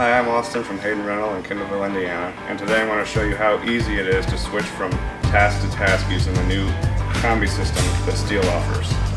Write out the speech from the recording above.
Hi, I'm Austin from Hayden Rental in Kendallville, Indiana, and today I want to show you how easy it is to switch from task to task using the new combi system that Stihl offers.